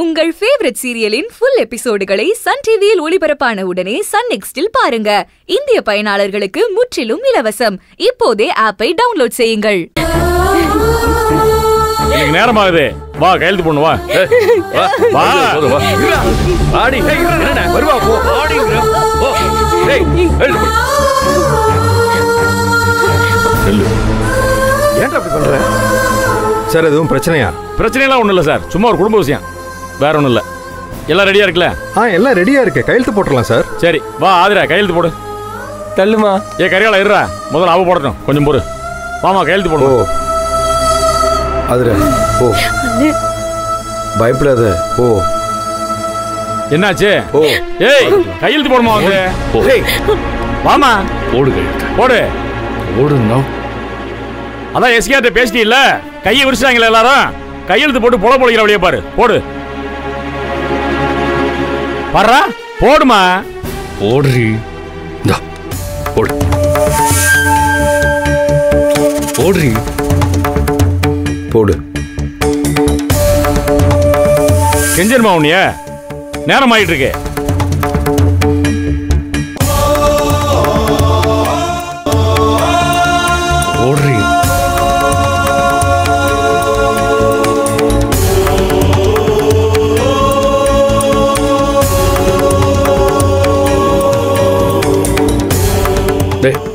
உங்கள் ஃபேவரட் சீரியலின் ஃபுல் எபிசோடுகளை சன் டிவியில் ஒளிபரப்பான உடனே சன் நெக்ஸ்டில் பாருங்க. இந்திய பயனாளர்களுக்கு முற்றிலும் இலவசம். இப்போதே ஆப்பை டவுன்லோட் செய்யுங்கள். எனக்கு நேரம் ஆகுது வா கையெழுத்து போடணும் வா. வா போதும், வா. ஆடி என்னண்ணே, வருவா போ. ஆடிங்கிற. போ. டேய் எழுது போடு. செல்லு. ஏன்டா அப்படி பண்ற? சார் எதுவும் பிரச்சனையா? பிரச்சனையெல்லாம் ஒண்ணும் இல்ல சார். சும்மா ஒரு குடும்ப விஷயம். வேற ஒண்ணும் இல்ல. எல்லாம் ரெடியா இருக்குல்ல? ஆ எல்லாம் ரெடியா இருக்கு. கையெழுத்து போட்டுடலாம் சார் சரி வா ஆதிரா கையெழுத்து போடு. தள்ளுமா? ஏ கரியால இருடா. முதல்ல அவ போடட்டும். கொஞ்சம் பொறு. வாமா கையெழுத்து ஓ போடு அதுல ஓ பயப்படாத ஓ என்னாச்சு? ஓ ஏய் கையெழுத்து போடுமா வந்து வாமா ஓடு கையெழுத்து. போடு. ஓடுனா அதான் எஸ்கேட்ட பேசிட்டீல்ல. கையை விரிச்சாங்களே எல்லாரும். கையெழுத்து போட்டு பொல பொழிக்கிற வழியே பாரு. போடு. பாருடா போடுமா? இந்தா ஓடு ஓடுறி போடு. கெஞ்சனுமா உன்னைய? நேரம் ஆயிட்டு இருக்கு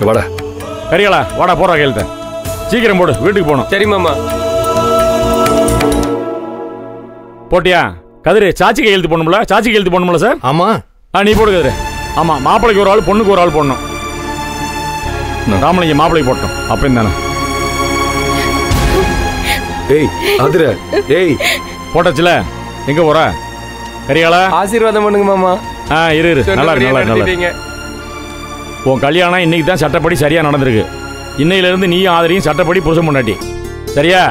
வாடா. கரியாளா வாடா போடா கையெழுத்த சீக்கிரம் போடு வீட்டுக்கு போகணும். சரி மாமா. போட்டியா? கதிரு சாச்சி கையெழுத்து போடணும்ல? சாச்சி கையெழுத்து போடணும்ல சார் ஆமா. ஆ நீ போடு கதிரு. ஆமா மாப்பிளைக்கு ஒரு ஆள் பொண்ணுக்கு ஒரு ஆள் போடணும். ராமலிங்க மாப்பிளைக்கு போட்டோம். அப்படின்னு தானே. ஏய் அதுல ஏய். போட்டாச்சுல? எங்க போற? கரியாளா ஆசீர்வாதம் பண்ணுங்க மாமா. ஆ இரு இரு. நல்லா இருக்கு நல்லா இருக்கு. உன் கல்யாணம் இன்னைக்கு தான் சட்டப்படி சரியா நடந்திருக்கு. இன்னையில இருந்து நீயும் ஆதரியும் சட்டப்படி புருஷன் பொண்டாட்டி. சரியா?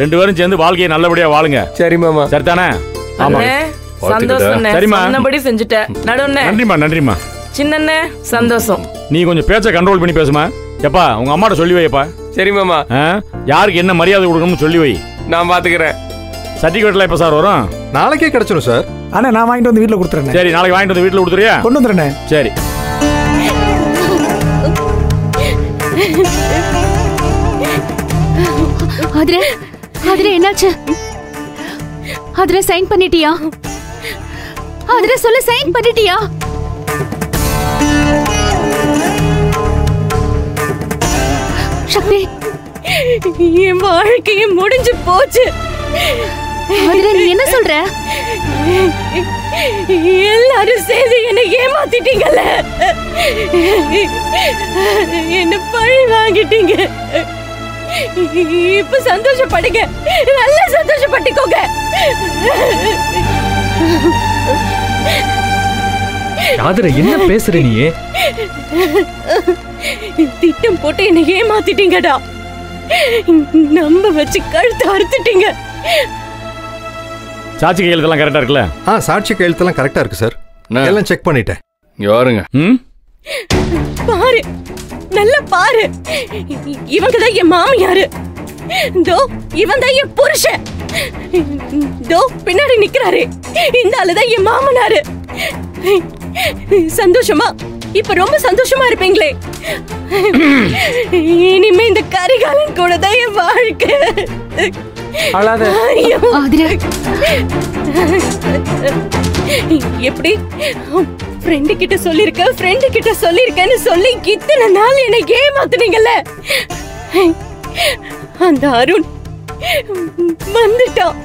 ரெண்டு பேரும் சேர்ந்து வாழ்க்கையை நல்லபடியா வாழுங்க. சரி மாமா. சரிதானே? ஆமா சந்தோஷம். சரிம்மா. சொன்னபடி செஞ்சுட்டேன் நடுண்ணே நன்றிம்மா நன்றிம்மா. சின்னண்ணே சந்தோஷம். நீ கொஞ்சம் பேச்ச கண்ட்ரோல் பண்ணி பேசுமா. எப்பா உங்க அம்மாட்ட சொல்லி வைப்பா சரி மாமா? யாருக்கு என்ன மரியாதை கொடுக்கணும்னு சொல்லி வை. நான் பாத்துக்கிறேன். சர்டிஃபிகேட்ல எப்ப சார் வரும்? நாளைக்கே கிடைச்சிடும் சார். அண்ணா நான் வாங்கிட்டு வந்து வீட்டில் கொடுத்துறேன் சரி நாளைக்கு வாங்கிட்டு வந்து வீட்டுல கொடுத்துறியா? கொண்டு வந்துடுறேண்ணே சரி. ஆதிரே ஆதிரே என்னாச்சு? ஆதிரே சைன் பண்ணிட்டியா? ஆதிரே சொல்ல சைன் பண்ணிட்டியா? சக்தி என் வாழ்க்கையே முடிஞ்சு போச்சு. ஆதிரே நீ என்ன சொல்ற? எல்லாரும் சேர்ந்து என்னை ஏமாத்திட்டீங்கல்ல என்ன பழி வாங்கிட்டீங்க. இப்ப சந்தோஷப்படுங்க. நல்லா சந்தோஷப்பட்டுக்கோங்க. யாதிர என்ன பேசுற நீ? திட்டம் போட்டு என்னை ஏமாத்திட்டீங்கடா. நம்ப வச்சு கழுத்து அறுத்துட்டீங்க. சாட்சி கையெழுத்தெல்லாம் கரெக்டா இருக்குல்ல? ஆ சாட்சி கையெழுத்தெல்லாம் கரெக்டா இருக்கு சார். எல்லாம் செக் பண்ணிட்டேன். இங்க பாருங்க ம்? பாரு நல்லா பாரு. இவங்க தான் என் மாமியாரு. தோ இவன் தான் என் புருஷன். தோ பின்னாடி நிக்கிறாரு. இந்த ஆளுதான் என் மாமனாரு. சந்தோஷமா? இப்ப ரொம்ப சந்தோஷமா இருப்பீங்களே. இனிமே இந்த கரிகாலன் கூட தான் என் வாழ்க்கை. அழாத. எப்படி? ஃப்ரெண்டு கிட்ட சொல்லிருக்க ஃப்ரெண்டு கிட்ட சொல்லிருக்கேன்னு சொல்லி இத்தனை நாள் என்னை ஏமாத்துனீங்கல்ல? அந்த அருண் வந்துட்டான்.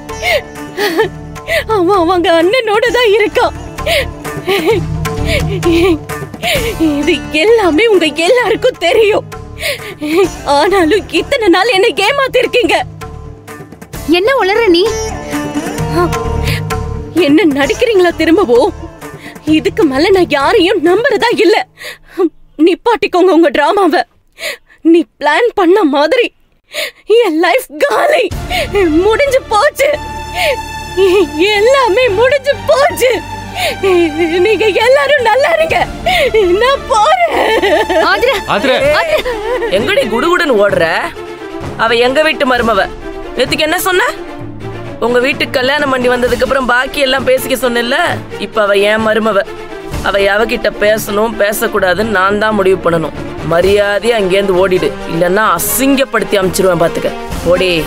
அவன் அவங்க அண்ணனோட தான் இருக்கான். இது எல்லாமே உங்க எல்லாருக்கும் தெரியும். ஆனாலும் இத்தனை நாள் என்னை ஏமாத்திருக்கீங்க. என்ன உளற நீ? என்ன நடிக்கிறீங்களா திரும்பவும் இதுக்கு மேல நான் யாரையும் நம்புறதா இல்ல. நிப்பாட்டிக்கோங்க உங்க டிராமாவை. நீ பிளான் பண்ண மாதிரி என் லைஃப் காலி. முடிஞ்சு போச்சு. எல்லாமே முடிஞ்சு போச்சு. நீங்க எல்லாரும் நல்லா இருங்க. நான் போறேன். ஆதிரே ஆதிர. எங்கடி குடுகுடுன்னு ஓடுற? அவ எங்க வீட்டு மருமவ? நேத்துக்கு என்ன சொன்ன? உங்க வீட்டுக்கு கல்யாணம் பண்ணி வந்ததுக்கு அப்புறம் பாக்கி எல்லாம் பேசிக்க சொன்னேன்ல? இப்ப அவ ஏன் மருமவ. அவ அவகிட்ட பேசணும் பேசக்கூடாதுன்னு நான் தான் முடிவு பண்ணணும். மரியாதையா அங்கேருந்து ஓடிடு. இல்லைன்னா அசிங்கப்படுத்தி அமிச்சிருவேன் பாத்துக்க. ஓடி.